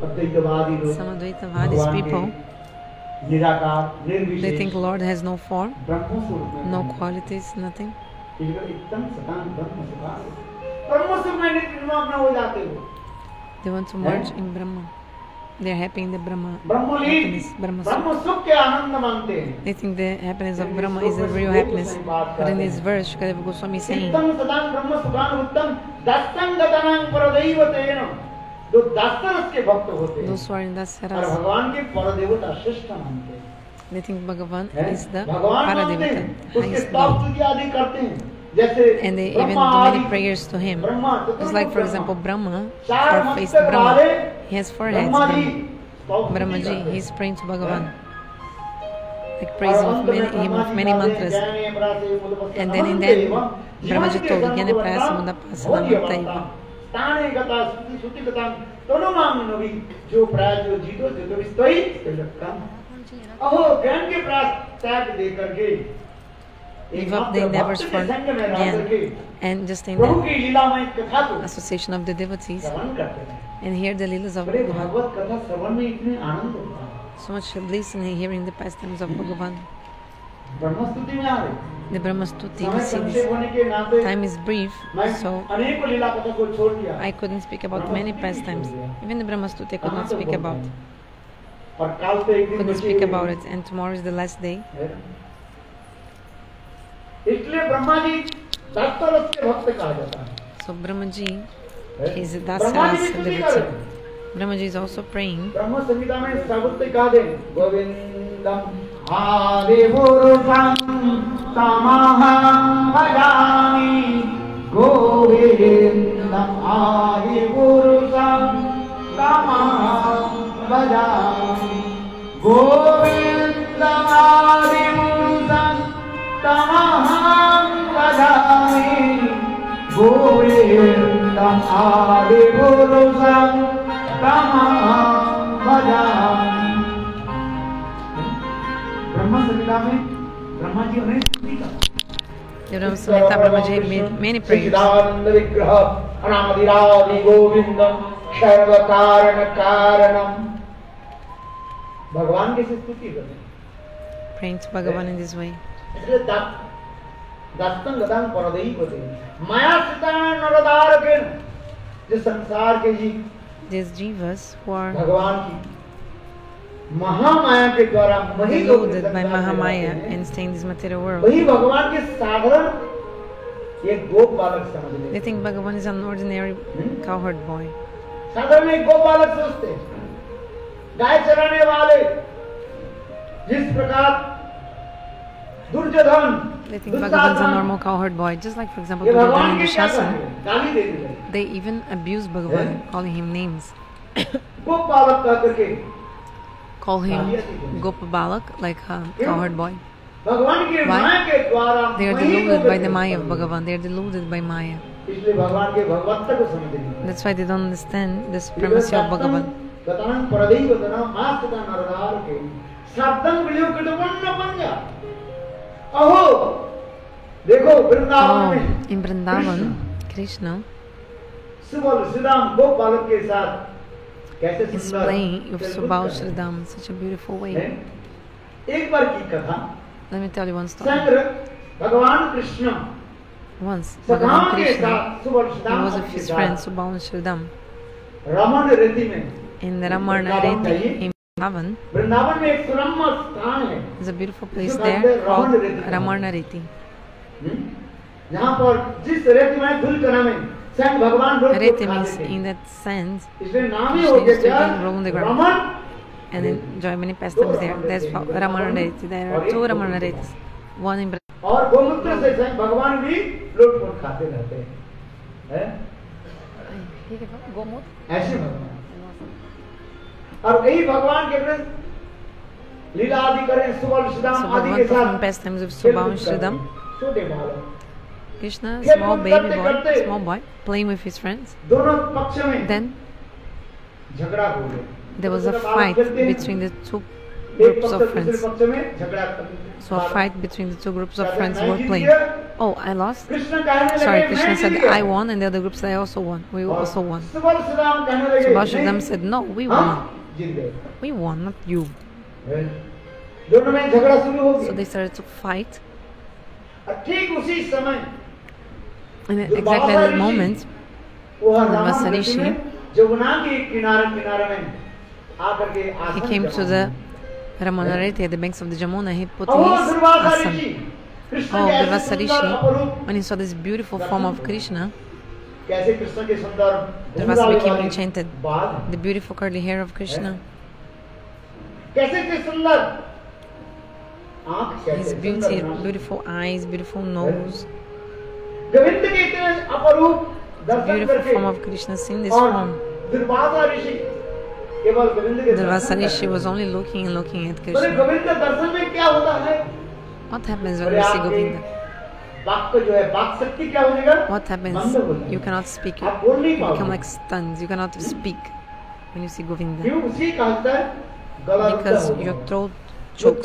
Some Samadvaitavadis people, they think Lord has no form, no qualities, nothing. They want to merge in Brahma. They are happy in the Brahma. Brahma They think the happiness of Brahma is the real happiness. But in this verse, Shukadeva Goswami is saying, एकदम सदान ब्रह्म सुखान उत्तम दस्तंग गतनांग परदैव तेन जो दस्तरस के भक्त होते हैं those who are in और Dasaras, भगवान के परदेवता श्रेष्ठ मानते हैं they think Bhagavan हैं? is the भगवान मानते Paradevata, हैं उसके highest स्तव God. स्तुति आदि करते हैं जैसे And they even do Brahma many आदि prayers to him. Brahma Just like, for Brahma, example, Brahma, चार four faced मस्तक Brahma, वाले he has four heads. Brahma ji Brahma. स्तव स्तुति Brahmaji, करते हैं। he's praying to Bhagavan, like और praising अंत of में many, him Brahma of ji many कहते हैं, mantras. ज्ञाने प्रासे मुदपस्थ And then in नमस्ते that, एवं Brahmaji जीवन के told, जन्म ज्ञाने को प्रासे बताओ, मुदपस्थ भोज्य नमस्ते बताओ। एवं। ताने गता स्तुति श्रुति गता तनु माम नवी जो प्राय जो जीतो जो तो विस्तोई तिलकम अहो ज्ञान के प्रास त्याग दे करके Give up the endeavors for Gyan and just in Prabhu the की लीलामय कथा को association of the devotees श्रवण करते हैं and hear the leelas of बड़े Bhagavan. भागवत कथा श्रवण में इतने आनंद होता है So much bliss in hearing the pastimes of Bhagavan. The Brahmastuti Siddhis. Time is brief, so I couldn't speak about many pastimes. Even the Brahmastuti I could not speak about. Couldn't speak about it, and tomorrow is the last day. So Brahmaji is Dasaras devotee. Brahmaji is also praying. Brahma तमहं भजामि गोविन्दम् आदिपुरुषं तमहं भजामि। गोविन्दमादिपुरुषं तमहं भजामि। गोविन्दम् आदिपुरुषं तमहं भजामि। ब्रह्म संहिता में You know, Sumita Brahmaji made many prayers. Praying to Bhagavan in this way. दास्तन गदान परदेही पते माया सितान नरदार किन जिस संसार के जीव जिस जीवस who are भगवान की महामाया के द्वारा मोहित होकर deluded by संसार में Mahamaya रहते हैं। and stay this material world. वही भगवान के साधारण एक गोप बालक समझ They लेते think Bhagavan is an ordinary cowherd boy. साधारण एक गोप बालक सोचते हैं गाय चराने वाले जिस प्रकार Duryodhan They think Dushasana, Bhagavan is a normal cowherd boy. Just like, for example, भगवान and हैं They even abuse Bhagavan, calling him names. Call him Gopabalak, like a cowherd boy. भगवान की Why? माया के द्वारा They are मोहित deluded होकर by the के Maya of भगवान- Bhagavan. They are deluded by Maya. इसलिए भगवान के भगवत्ता को समझ नहीं That's why they don't understand the supremacy of Bhagavan. गतान परदैव तना मास्ता नरदार के शब्दं विलियो किटवन्न पंजा अहो देखो वृंदावन Oh, में in Vrindavan, Krishna Subal Shriram गोप बालक के साथ explain your Subal Shridam in such a beautiful way. Let me tell you one story. Once, Bhagavan Krishna, he was with his friend Subhavan Shridam. In the Ramana Reti in Bhavan, there's a beautiful place there called Ramana Reti. Rete in that sense, she used to go roam the ground and enjoy many pastimes there. That's Ramana Reti. There are two Ramana Retis, one in Brazil. और गोमूत्र से भगवान भी लूट लोटपोट खाते रहते हैं गोमूत्र ऐसे भगवान और यही भगवान के लीला आदि करें सुबह श्रीदाम आदि के साथ pastimes of Subal Shridam. Krishna, small baby boy, small boy, playing with his friends. Then there was a fight between the two groups of friends. So a fight between the two groups of friends were playing. Oh, I lost? Sorry, Krishna said, I won, and the other groups I also won. We also won. So both of them said, no, we won. We won, not you. So they started to fight. And at exactly that moment, the Masarishi, he came to the Ramana Reti, the banks of the Jamuna, he put his asam. Oh, Durvasarishi, when he saw this beautiful form of Krishna, Durvasa became enchanted. The beautiful curly hair of Krishna. His beauty, beautiful eyes, beautiful nose. Beautiful form of Krishna in this form. Durvasa she was only looking and looking at Krishna. What happens when you see Govinda? What happens? You cannot speak. You become like stunned. You cannot speak when you see Govinda. Because your throat choke.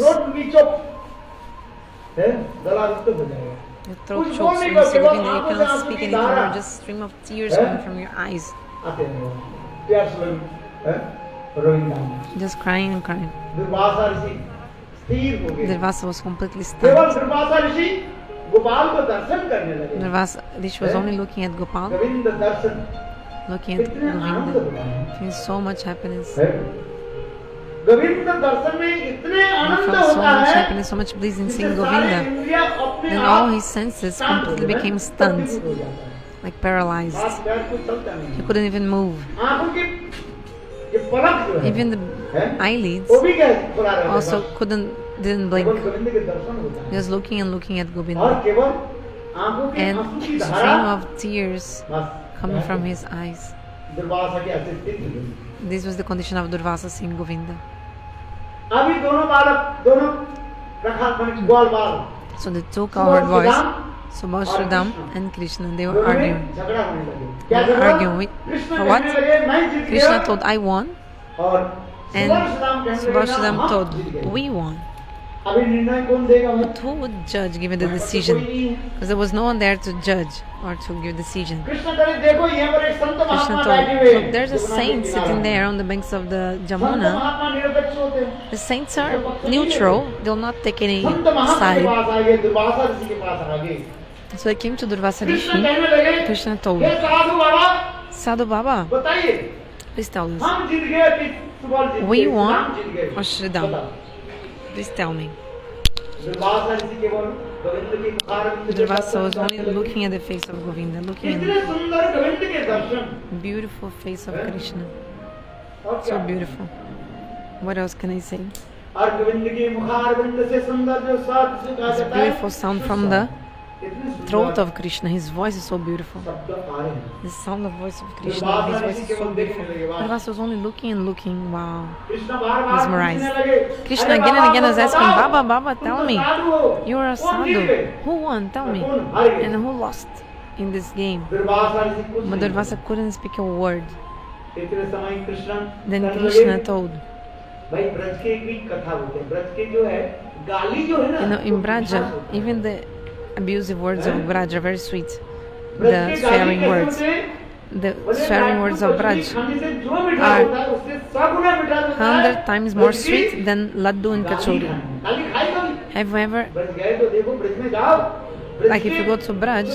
Your throat chokes from so soothing you cannot speak anymore. just stream of tears coming from your eyes. Just crying and crying. Durvasa was completely stunned. Durvasa Rishi was only looking at Gopal, looking at Govinda, feeling so much happiness. He felt so much happiness, so much bliss in seeing Govinda, then all his senses completely became stunned, like paralyzed. He couldn't even move. Even the eyelids also couldn't didn't blink. Just looking and looking at Govinda. And stream of tears coming from his eyes. This was the condition of Durvasa seeing Govinda. So the two cowherd boys, Subal Shridam and Krishna, they were arguing. They were arguing with what? Krishna told, I won. And Subal Shridam told, we won who would judge given the decision? Because there was no one there to judge or to give decision. Krishna told, there's a saint sitting there on the banks of the Jamuna. The saints are neutral, they'll not take any side. So I came to Durvasa Rishi. Krishna told Sadhu Baba, please tell us. We want Ashridam. Please tell me. Durvasa was only looking at the face of Govinda, looking at the beautiful face of Krishna. So beautiful. What else can I say? It's beautiful sound from the throat of Krishna. His voice is so beautiful. The sound of voice of Krishna. His voice is so beautiful. Prabhupada was only looking and looking. Wow. Mesmerized. Krishna again and again was asking, Baba, Baba, tell me. You are a sadhu. Who won? Tell me. And who lost in this game? Madhurvasa couldn't speak a word. Then Krishna told. You know, in Braja, even the abusive words of Braj are very sweet. The swearing words. The swearing words of Braj are hundred times more sweet than laddu and kachori. However, like if you go to Braj,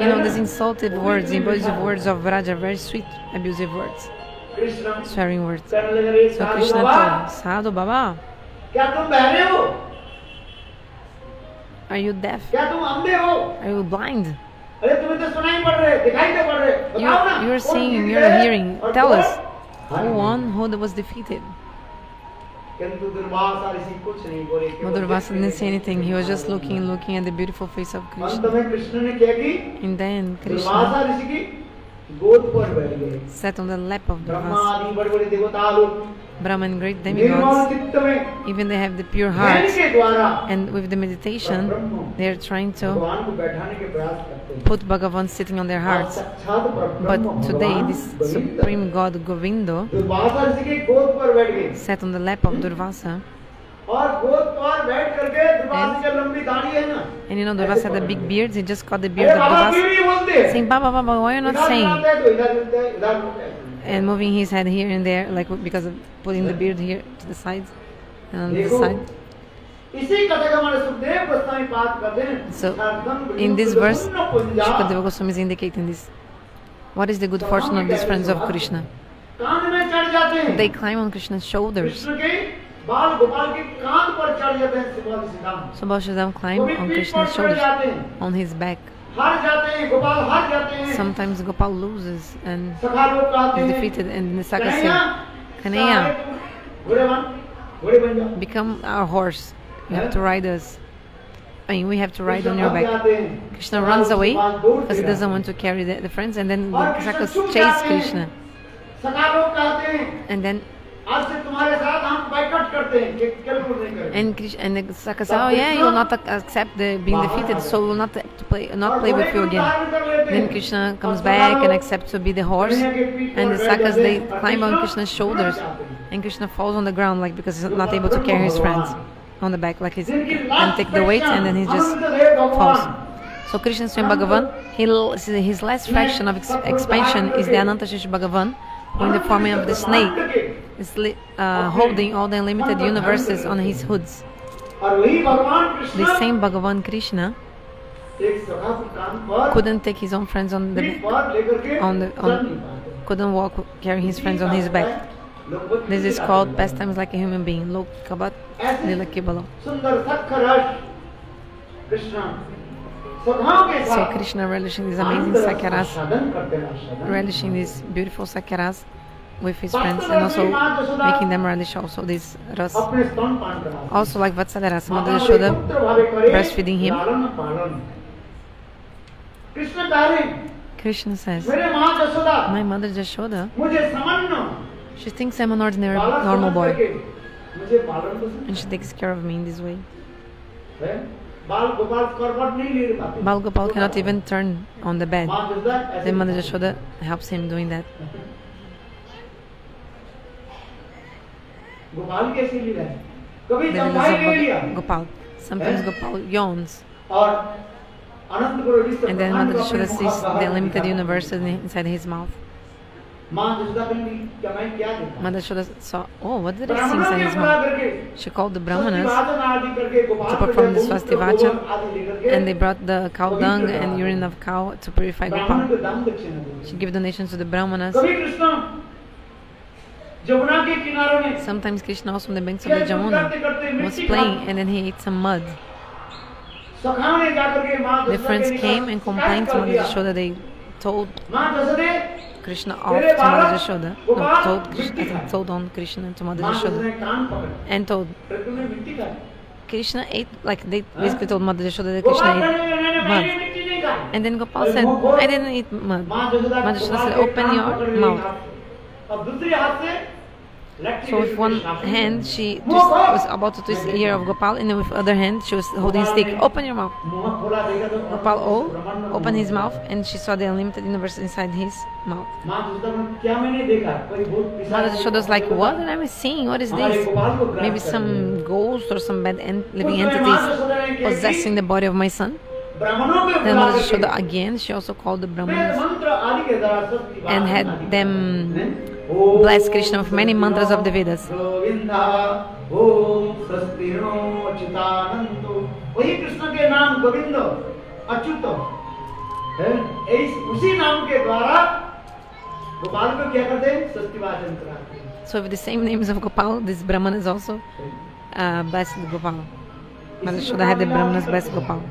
you know these insulted words, the abusive words of Braj are very sweet, abusive words, swearing words. So Krishna told Sadhu Baba, are you deaf? क्या तुम अंधे हो Are you blind? अरे तुम्हें तो सुनाई पड़ रहे दिखाई तो पड़ रहे You, बताओ ना you're कौन seeing, जीत you're गए hearing. और Tell कौन us, हार who गए? won, who was defeated? किंतु दुर्वासा ऋषि कुछ नहीं बोले केवल But Durvasa didn't say देखते anything. He was just रहे। looking and looking at the beautiful face of अंत Krishna. में कृष्ण ने क्या की And then Krishna sat on the lap of Brahmas. Brahma and great demigods, even they have the pure heart, and with the meditation, they are trying to put Bhagavan sitting on their hearts. But today, this supreme god Govindo sat on the lap of Durvasa. And, and you know, Durvas had the big beards, he just got the beard of Durvas, saying, Baba, Baba, why are you not saying? And moving his head here and there, like because of putting the beard here to the sides, and the side. So, in this verse, Shukadeva Goswami is indicating this. What is the good fortune of these friends of Krishna? They climb on Krishna's shoulders. So Balshazam climbed on Krishna's shoulders, on his back. Sometimes Gopal loses and is defeated, and Nisaka said, Kaneya, become our horse. You have to ride us. I mean, we have to ride on your back. Krishna runs away because he doesn't want to carry the, the friends, and then Nisaka chases Krishna. And then and से and Krish, and Sakazawa yeah you will not accept the, being defeated so will not play not play with you again. then Krishna comes back and accepts to be the horse and the Sakas they climb on Krishna's shoulders and Krishna falls on the ground like because he's not able to carry his friends on the back like he's and take the weight and then he just falls. So Krishna Swami Bhagavan. He, his last fraction of ex expansion is the Ananta Shesh Bhagavan in the form of the snake, is uh, holding all the unlimited universes on his hoods. The same Bhagavan Krishna couldn't take his own friends on the back, on the on, couldn't walk carrying his friends on his back. This is called pastimes like a human being. Look, kabat nila. Krishna. So Krishna relishing these amazing sakaras, relishing these beautiful sakaras with his friends and also making them relish also this ras. Also like Vatsalera, Mother Yashoda breastfeeding him. Krishna says, My mother Jashoda, she thinks I'm an ordinary normal boy. And she takes care of me in this way. Bal Gopal cannot even turn on the bed. Then Mother Yashoda helps him doing that. Gopal. Sometimes Gopal yawns. And then Mother Yashoda sees the limited universe inside his mouth. Mother Yashoda saw, oh, what did I sing, his mom? She called the Brahmanas to perform the Swasti and they brought the cow dung and urine of cow to purify Gopal. She gave donations to the Brahmanas. Sometimes Krishna was on the banks of the Jamuna was playing and then he ate some mud. The friends came and complained to Mother They told Krishna off to Mother Jashoda. No, told, I think told on Krishna and to Mother माँ Jasoda Jashoda. ने कान पकड़ And told फिर तुमने मिट्टी खाई Krishna ate, like they basically told Mother Jashoda that Gopal Krishna कहने लगे, ate "मैंने- मैंने mud. मिट्टी नहीं खाई And then Gopal said, I didn't eat mud. माँ Jasoda Mother Jashoda Gopal said, के open कान your पकड़ रही mouth. So with one hand she twist, was about to twist ear of Gopal and with other hand she was holding stick. Open your mouth. Gopal oh, opened his mouth and she saw the unlimited universe inside his mouth. Mother showed us like what am I seeing? What is this? Maybe some ghost or some bad living entities possessing the body of my son. Then Mother showed again, she also called the Brahmans and had them bless Krishna with many mantras of the Vedas. Govinda ओम स्वस्तिनो अच्युतानंदो वही कृष्ण के नाम गोविंद अच्युत है इस उसी नाम के द्वारा गोपाल को क्या करते हैं स्वस्ति वाचन कराते हैं So with the same names of Gopal, this Brahmanas also uh, blessed Gopal. Mother Jashoda had the Brahmanas bless Gopal.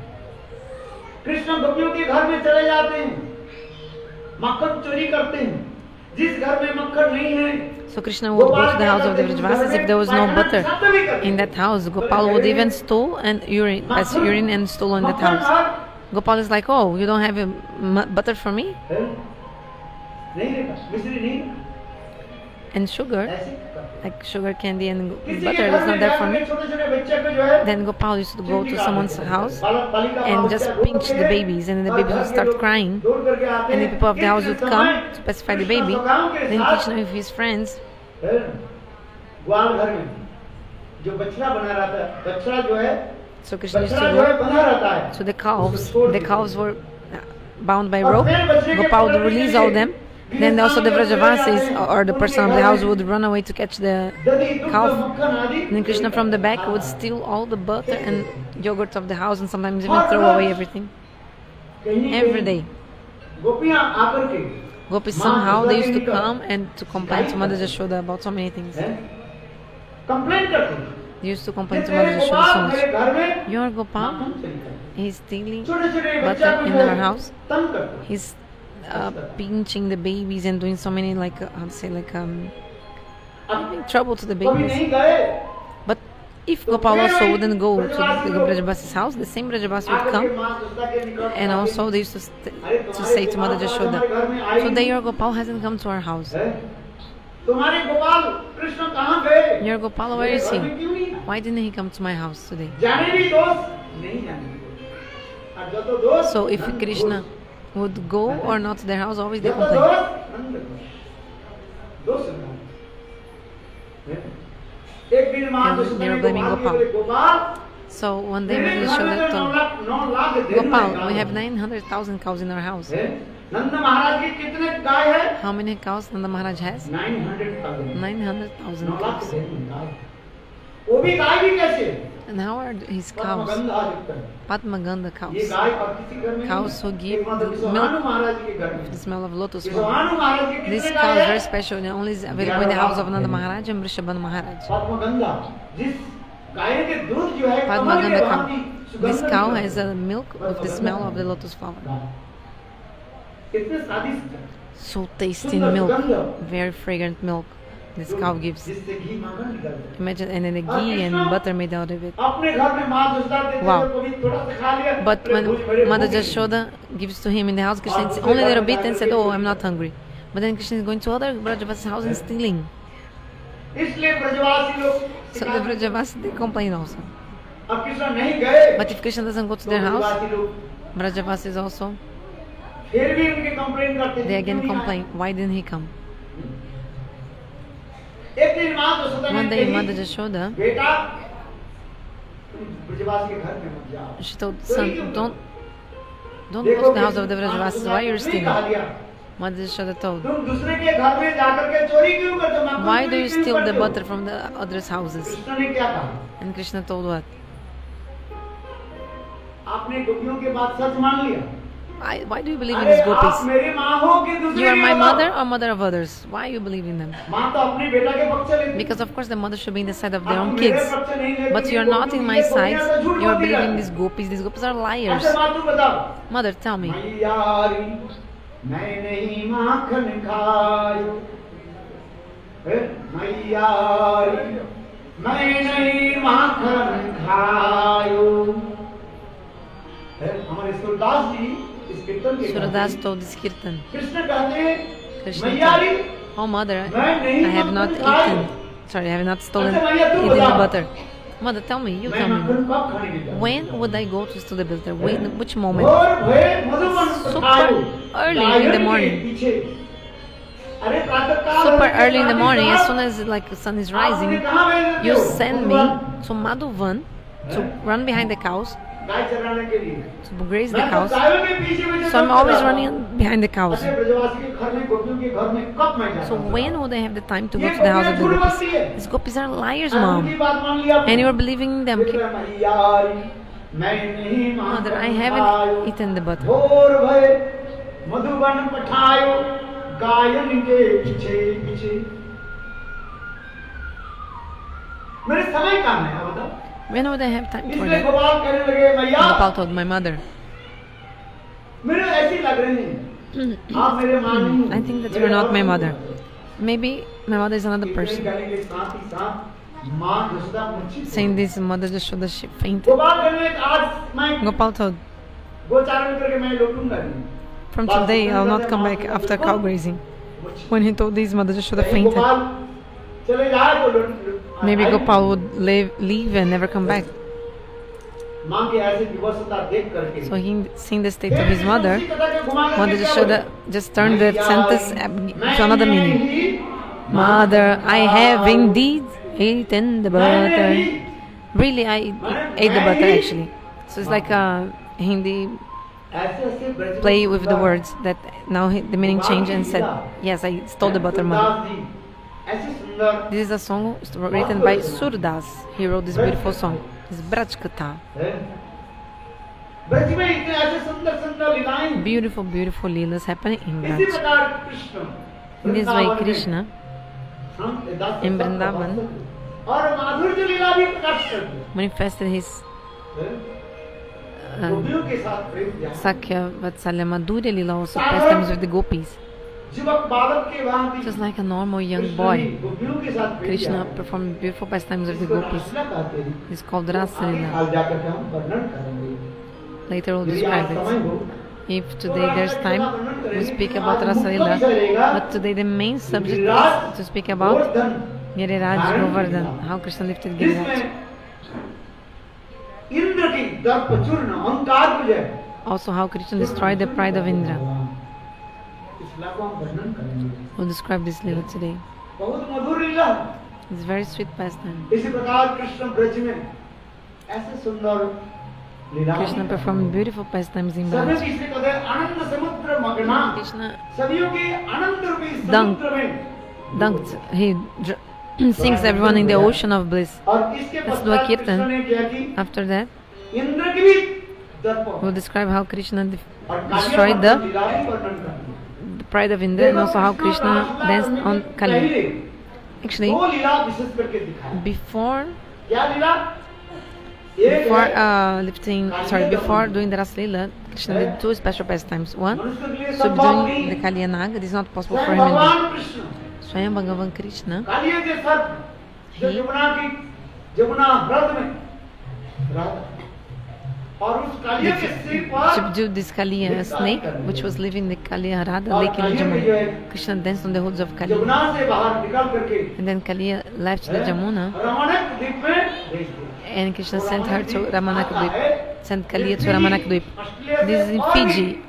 Krishna गोपियों के घर में चले जाते हैं मक्खन चोरी करते हैं So Krishna would go to the house of the Vrajavasis if there was no butter in that house. Gopal would even steal and urine, pass urine and steal in that house. Gopal is like, oh, you don't have butter for me? And sugar like sugar candy and butter is not there for me. then gopal used to go to someone's house and just pinch the babies and the babies would start crying. and the people of the house would come to pacify the baby then krishna with his friends so krishna used to go. the calves the calves were uh, bound by rope. gopal would release all them. Then also the Vrajavasis or the person of the house would run away to catch the calf. And Krishna from the back would steal all the butter and yogurt of the house and sometimes even throw away everything. Every day. Gopis somehow they used to come and to complain to Mother Jashoda about so many things. They used to complain to Mother Jashoda so much. Your Gopal is stealing butter in our house. He's uh, pinching the babies and doing so many like uh, I'd say like um giving trouble to the babies. But if Gopal also wouldn't go to the Brajabasi's house, the same Brajabasi would come. And also they used to, to say to Mother Jashoda, today your Gopal hasn't come to our house. Your Gopal, where is he? Why didn't he come to my house today? So if Krishna would go or not to their house, always they complain. They blaming Gopal. So one day Mani showed that to Gopal, we have 900,000 cows in our house. How many cows Nanda Maharaj has? 900,000 cows. And how are his cows? Padmagandha cows. Cows who give milk the smell of lotus flower. This cow is very special and only is available in the house of Nanda Maharaj and Vrishabhan Maharaj. Padmagandha cow. This cow has a milk with the smell of the lotus flower. So tasty milk, very fragrant milk. This cow gives imagine and then a ghee and butter made out of it. Wow. But when Mother just Jashoda gives to him in the house, Krishna eats only a little bit and said, Oh, I'm not hungry. But then Krishna is going to other Brajavasa's house and stealing. So the Brajavasi they complain also. But if Krishna doesn't go to their house, Brajavasis also. They again complain, why didn't he come? एक दिन माँ यशोदा ने कही, Mother Jashoda, बेटा ब्रजवासी के घर में मत जाओ she told son, don't don't देखो go to the कि house of the माँ Brajavasis, यशोदा why ने you're नहीं कहा stealing? दिया, Mother Jashoda told, तुम दूसरे के घर में जाकर के चोरी क्यों करते हो माखन why चोरी do you क्यों steal the करते हो? butter from the others' houses? Krishna ने क्या कहा And Krishna told what? आपने गोपियों के बात सच मान लिया Why, why do you believe in अरे these आप gopis? मेरी माँ हो कि दूसरे You are की my बताओ? mother or mother of others? Why you believe in them? माँ तो अपने बेटा के पक्ष लेती Because of course the mother should be in the side of आप their own मेरे kids. पक्ष नहीं लेती, But you're ये not in गोपी- my ये side. गोपियाँ तो झूठ You're बोलती believing रहती। these gopis. These gopis are liars. अच्छा माँ तू बताओ Mother, tell me. मैयारी मैं नहीं माखन खायो हे, मैयारी मैं नहीं माखन खायो हे, हमारे सूरदास जी इस कीर्तन के Suradas told this Kirtan, Krishna Oh mother, I have not eaten, sorry, I have not stolen even the butter. Mother, tell me, you tell me, when would I go to steal the butter? When, which moment? Super early in the morning. Super early in the morning, as soon as like the sun is rising, you send me to Madhuvan to run behind the cows. गाय चराने के लिए to graze the मैं तो cows. गायों के पीछे पीछे So I'm चलता always रहता running हूँ। behind the cows. अच्छा, ब्रजवासी के घर में गोपियों के घर में कब मैं जाता So हूँ? when would I have the time to go ये to the house of the गोपियाँ झूठ gopis? बोलती है। These gopis are liars, और mom. उनकी बात मान लिया And you are believing in them. फिर मैं मैयारी, मैं नहीं Mother, I माखन haven't खायो। eaten the butter. भोर भये मधुबन पठायो गायन के पीछे पीछे मेरे समय कहाँ है आप बताओ when would I have time for that? Gopal told my mother. Hmm. I think that you're not my mother. Maybe my mother is another person. Saying this, mother just showed that she fainted. Gopal told. From today, I'll not come back after cow grazing. When he told this, mother just should have fainted. Maybe Gopal would leave, leave and never come back. So he, seen the state of his mother, wanted to show that just turn the sentence to another meaning. Mother, I have indeed eaten the butter. Really, I ate the butter actually. So it's like a Hindi play with the words that now the meaning changed and said, yes, I stole the butter, mother. This is a song written by Surdas. He wrote this beautiful song. It's Braj Beautiful, beautiful lilas happening in Braj. In this way, Krishna. in Vrindavan. manifested his uh, Sakya Vatsalya Madhurya lila, also pastimes with the gopis. Just like a normal young boy, Krishna performed beautiful pastimes of the gopis. It's called Rasalila. Later we'll describe it. If today there's time, we speak about Rasalila, but today the main subject is to speak about is Govardhan, how Krishna lifted Giriraj. Also how Krishna destroyed the pride of Indra. We'll describe this leela today. It's very sweet pastime. Krishna performed beautiful pastimes in Bharat. Krishna dunked, dunked. He sings everyone in the ocean of bliss. That's Dwakirtan. After that, we'll describe how Krishna destroyed the pride of Indra and also how Krishna danced on Kali. Actually, before before uh, lifting, sorry, before doing the Raslila, Krishna did two special pastimes. One, subduing the Kalyanag, it is not possible for him am Swayam Bhagavan Krishna. He to this Kaliya snake which was living in the Kaliya Radha Lake in Jamuna. Krishna danced on the hoods of Kaliya. And then Kaliya left the Jamuna. And Krishna sent her to Ramanakadweep, sent Kaliya to Ramanakadweep. This is in Fiji,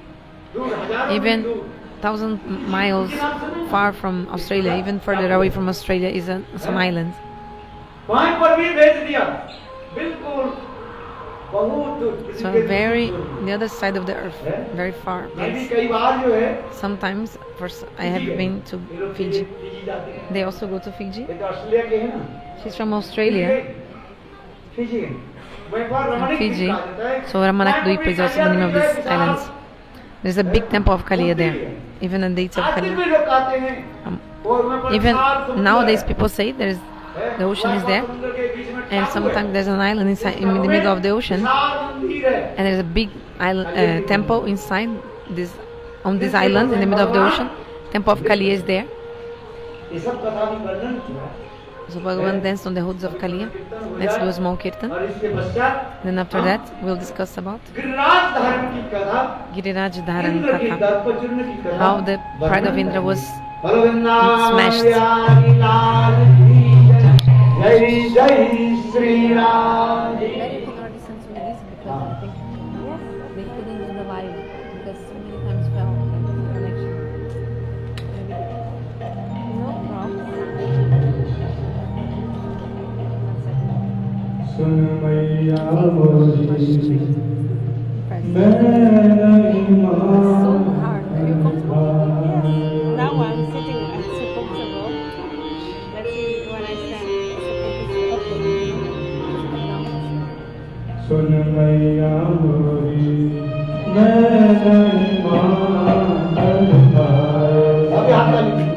even thousand miles far from Australia, even further away from Australia is an, some island. So very the other side of the earth, very far. Sometimes, first I have been to Fiji. They also go to Fiji. She's from Australia. Fiji. So Ramanakadweep is also the name of these islands. There's a big temple of Kaliya there, even in the dates of Kaliya. Um, even nowadays people say there's the ocean is there, and sometimes there's an island inside in the middle of the ocean, and there's a big island, uh, temple inside this on this island in the middle of the ocean. Temple of Kali is there. So Bhagavan danced on the hoods of Kaliya. Let's do a small kirtan. Then after that, we'll discuss about Giriraj Dharan Katha. How the pride of Indra was smashed. Bihari लाल की जय जय जय Shri Ram they couldn't do the live because so many times fell connection. No सुन मैया मोरी मैं नहीं So सुन मैया मोरी मैं नहीं मान हाथ डालिए।